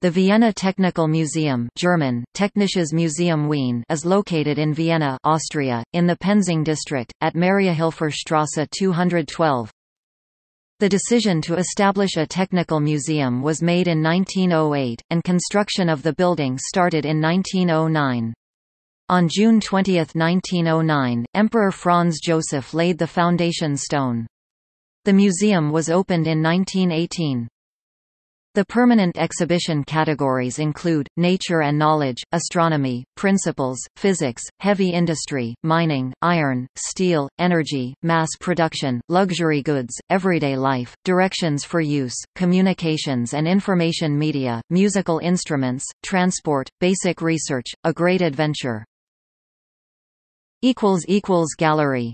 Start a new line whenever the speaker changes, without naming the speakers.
The Vienna Technical Museum German, Technisches Museum Wien is located in Vienna Austria, in the Penzing district, at Mariahilfer Strasse 212. The decision to establish a technical museum was made in 1908, and construction of the building started in 1909. On June 20, 1909, Emperor Franz Joseph laid the foundation stone. The museum was opened in 1918. The permanent exhibition categories include, nature and knowledge, astronomy, principles, physics, heavy industry, mining, iron, steel, energy, mass production, luxury goods, everyday life, directions for use, communications and information media, musical instruments, transport, basic research, a great adventure. Gallery